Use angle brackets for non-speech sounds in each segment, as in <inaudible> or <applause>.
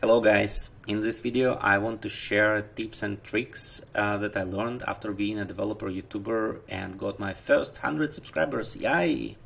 Hello guys, in this video I want to share tips and tricks uh, that I learned after being a developer YouTuber and got my first 100 subscribers, yay!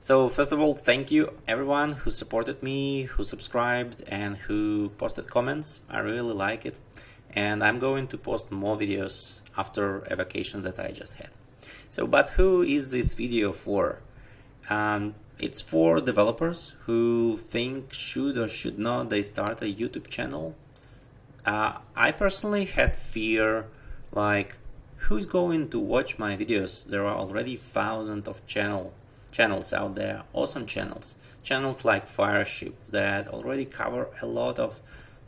So first of all, thank you everyone who supported me, who subscribed and who posted comments, I really like it. And I'm going to post more videos after a vacation that I just had. So, but who is this video for? Um, it's for developers who think should or should not they start a YouTube channel. Uh, I personally had fear like who's going to watch my videos? There are already thousands of channel channels out there, awesome channels, channels like Fireship that already cover a lot of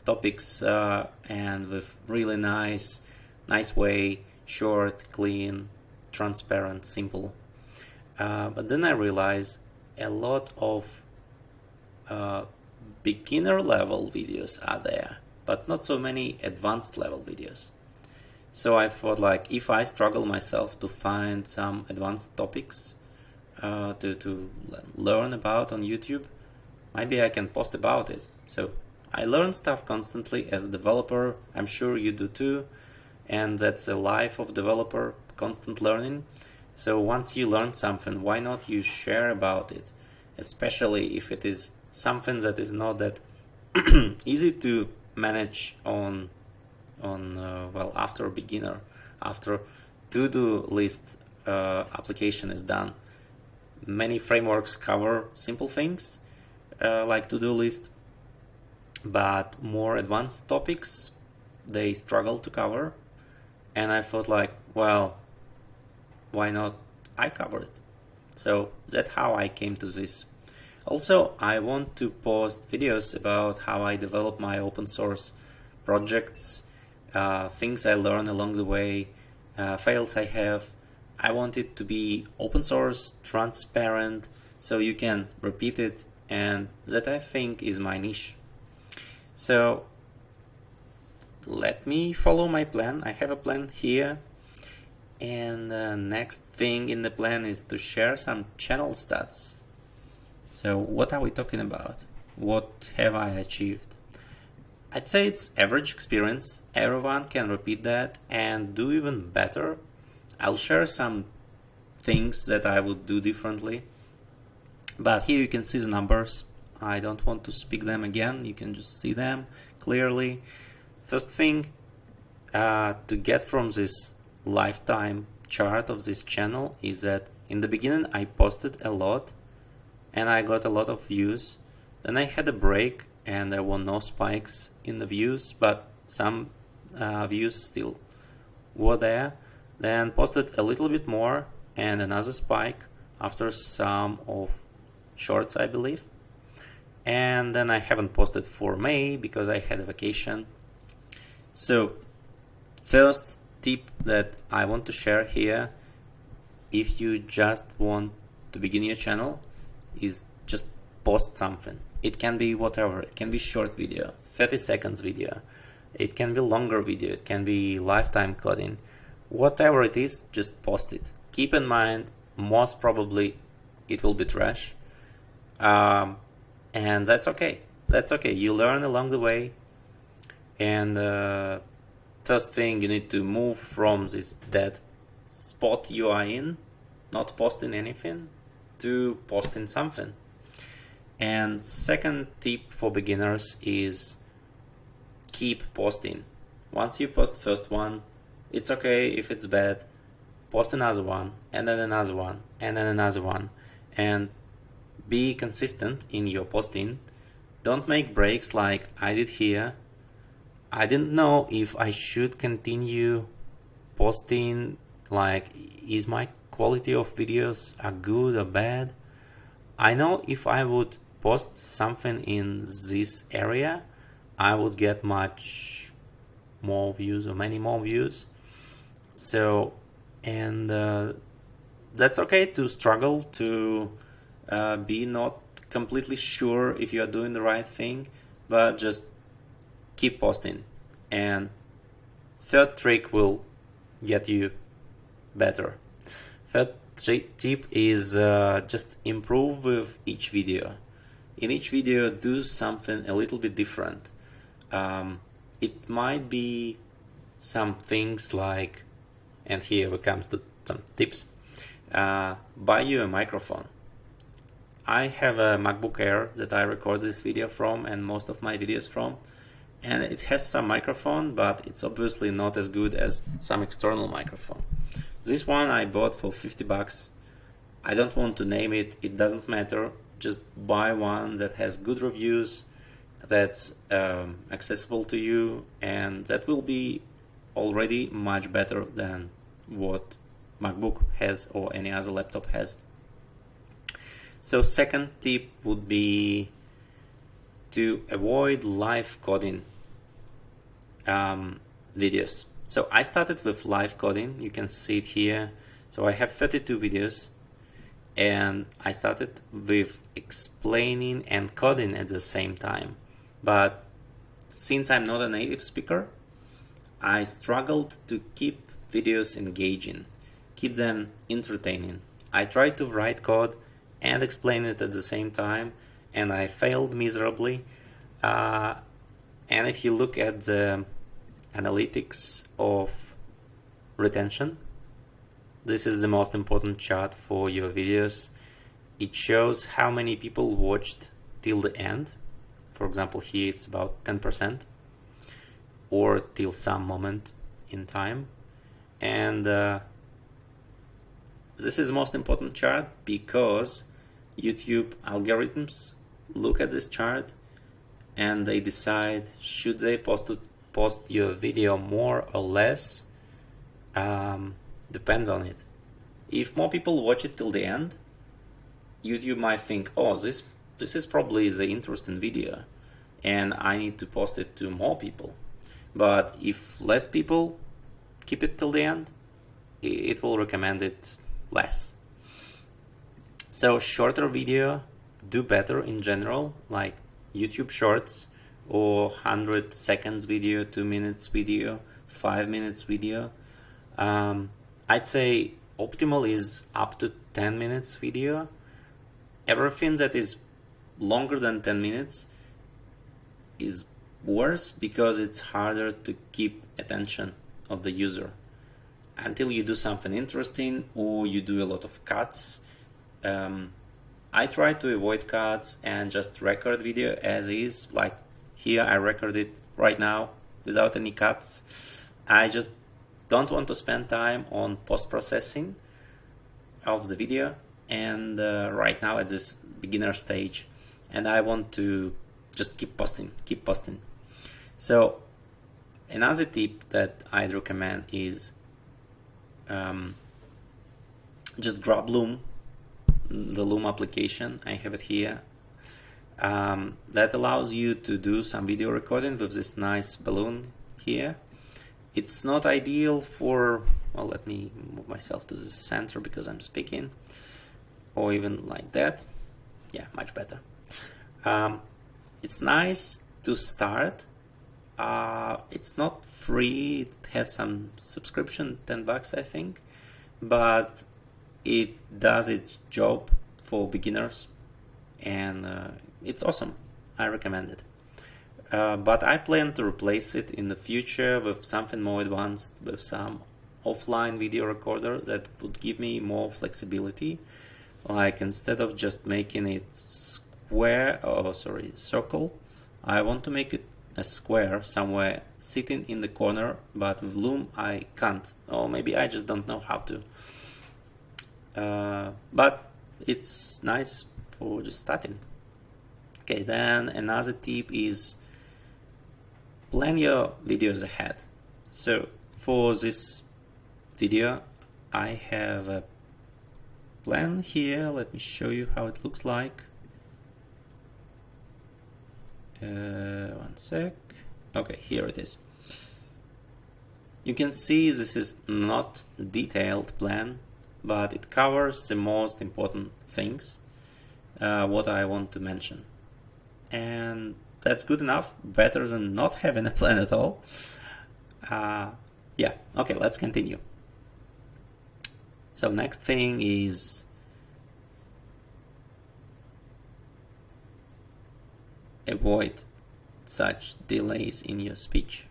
topics uh, and with really nice, nice way, short, clean, transparent, simple. Uh, but then I realized a lot of uh, beginner level videos are there, but not so many advanced level videos. So I thought like if I struggle myself to find some advanced topics uh, to, to learn about on YouTube, maybe I can post about it. So I learn stuff constantly as a developer. I'm sure you do too. And that's a life of developer, constant learning. So once you learn something, why not you share about it? Especially if it is something that is not that <clears throat> easy to manage on on uh, well after a beginner after to-do list uh, application is done many frameworks cover simple things uh, like to-do list but more advanced topics they struggle to cover and i thought like well why not I cover it? So that's how I came to this. Also, I want to post videos about how I develop my open source projects, uh, things I learn along the way, uh, fails I have. I want it to be open source, transparent, so you can repeat it, and that I think is my niche. So let me follow my plan. I have a plan here and the next thing in the plan is to share some channel stats. So what are we talking about? What have I achieved? I'd say it's average experience. Everyone can repeat that and do even better. I'll share some things that I would do differently. But here you can see the numbers. I don't want to speak them again. You can just see them clearly. First thing uh, to get from this lifetime chart of this channel is that in the beginning I posted a lot and I got a lot of views. Then I had a break and there were no spikes in the views, but some uh, views still were there. Then posted a little bit more and another spike after some of shorts, I believe. And then I haven't posted for May because I had a vacation. So first tip that I want to share here if you just want to begin your channel is just post something. It can be whatever. It can be short video 30 seconds video. It can be longer video. It can be lifetime coding. Whatever it is just post it. Keep in mind most probably it will be trash. Um, and that's okay. That's okay. You learn along the way. And uh, first thing you need to move from this dead spot you are in, not posting anything, to posting something. And second tip for beginners is keep posting. Once you post first one, it's okay if it's bad. Post another one, and then another one, and then another one. And be consistent in your posting. Don't make breaks like I did here I didn't know if I should continue posting like is my quality of videos a good or bad? I know if I would post something in this area I would get much more views or many more views. So and uh, that's okay to struggle to uh, be not completely sure if you are doing the right thing but just keep posting. And third trick will get you better. Third tip is uh, just improve with each video. In each video do something a little bit different. Um, it might be some things like, and here we comes to some tips. Uh, buy you a microphone. I have a MacBook Air that I record this video from and most of my videos from and it has some microphone but it's obviously not as good as some external microphone. This one I bought for 50 bucks. I don't want to name it, it doesn't matter. Just buy one that has good reviews, that's um, accessible to you, and that will be already much better than what MacBook has or any other laptop has. So second tip would be to avoid live coding um, videos. So I started with live coding. You can see it here. So I have 32 videos and I started with explaining and coding at the same time. But since I'm not a native speaker, I struggled to keep videos engaging, keep them entertaining. I tried to write code and explain it at the same time and I failed miserably. Uh, and if you look at the analytics of retention, this is the most important chart for your videos. It shows how many people watched till the end. For example, here it's about 10% or till some moment in time. And uh, this is the most important chart because YouTube algorithms look at this chart and they decide should they post post your video more or less um, depends on it. If more people watch it till the end YouTube might think oh this this is probably the interesting video and I need to post it to more people. But if less people keep it till the end it will recommend it less. So shorter video do better in general, like YouTube Shorts or 100 seconds video, 2 minutes video, 5 minutes video. Um, I'd say optimal is up to 10 minutes video. Everything that is longer than 10 minutes is worse because it's harder to keep attention of the user until you do something interesting or you do a lot of cuts um, I try to avoid cuts and just record video as is. Like here, I record it right now without any cuts. I just don't want to spend time on post-processing of the video and uh, right now at this beginner stage and I want to just keep posting, keep posting. So another tip that I'd recommend is um, just grab Loom the Loom application. I have it here. Um, that allows you to do some video recording with this nice balloon here. It's not ideal for, well, let me move myself to the center because I'm speaking, or even like that. Yeah, much better. Um, it's nice to start. Uh, it's not free, it has some subscription, 10 bucks, I think, but it does its job for beginners and uh, it's awesome. I recommend it. Uh, but I plan to replace it in the future with something more advanced, with some offline video recorder that would give me more flexibility. Like instead of just making it square, oh sorry, circle, I want to make it a square somewhere sitting in the corner, but with Loom I can't, or maybe I just don't know how to. Uh, but it's nice for just starting. Okay, then another tip is plan your videos ahead. So for this video, I have a plan here. Let me show you how it looks like. Uh, one sec. Okay, here it is. You can see this is not detailed plan but it covers the most important things uh, what I want to mention. And that's good enough, better than not <laughs> having a plan at all. Uh, yeah, okay, let's continue. So next thing is avoid such delays in your speech.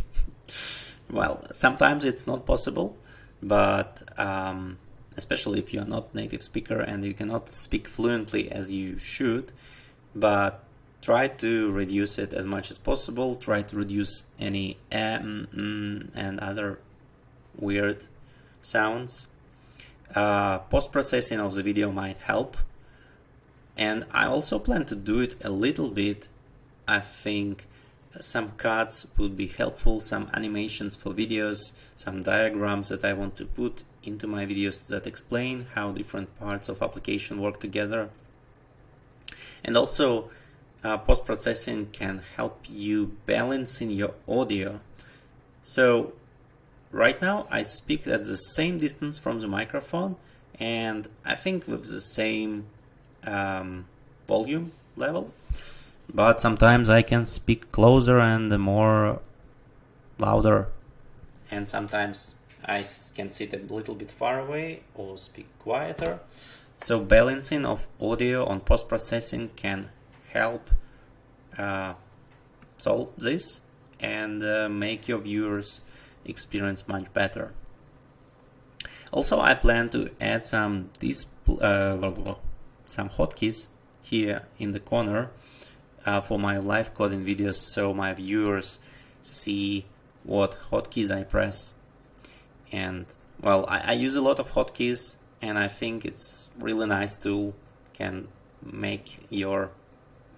<laughs> well, sometimes it's not possible, but um, especially if you are not native speaker and you cannot speak fluently as you should, but try to reduce it as much as possible. Try to reduce any m, mm, and other weird sounds. Uh, post-processing of the video might help. And I also plan to do it a little bit. I think some cuts would be helpful, some animations for videos, some diagrams that I want to put into my videos that explain how different parts of application work together. And also uh, post-processing can help you balancing your audio. So right now I speak at the same distance from the microphone and I think with the same um, volume level but sometimes I can speak closer and more louder. And sometimes I can sit a little bit far away or speak quieter. So balancing of audio on post-processing can help uh, solve this and uh, make your viewers experience much better. Also, I plan to add some uh, some hotkeys here in the corner uh, for my live coding videos so my viewers see what hotkeys I press. And well, I, I use a lot of hotkeys and I think it's really nice tool can make your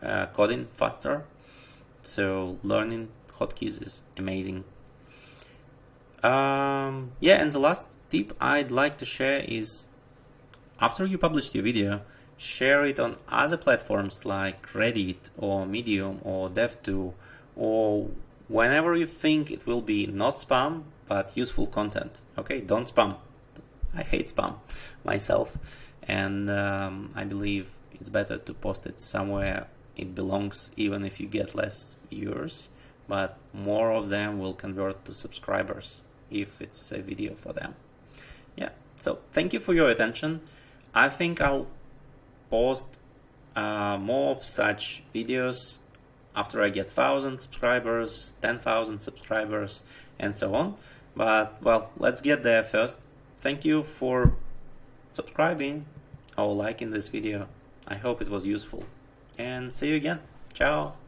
uh, coding faster. So learning hotkeys is amazing. Um, yeah, and the last tip I'd like to share is after you publish your video, share it on other platforms like Reddit or Medium or Dev.to or whenever you think it will be not spam but useful content. Okay, don't spam. I hate spam myself, and um, I believe it's better to post it somewhere it belongs, even if you get less viewers, but more of them will convert to subscribers if it's a video for them. Yeah, so thank you for your attention. I think I'll post uh, more of such videos after I get 1000 subscribers, 10,000 subscribers, and so on. But well, let's get there first. Thank you for subscribing or liking this video. I hope it was useful. And see you again. Ciao.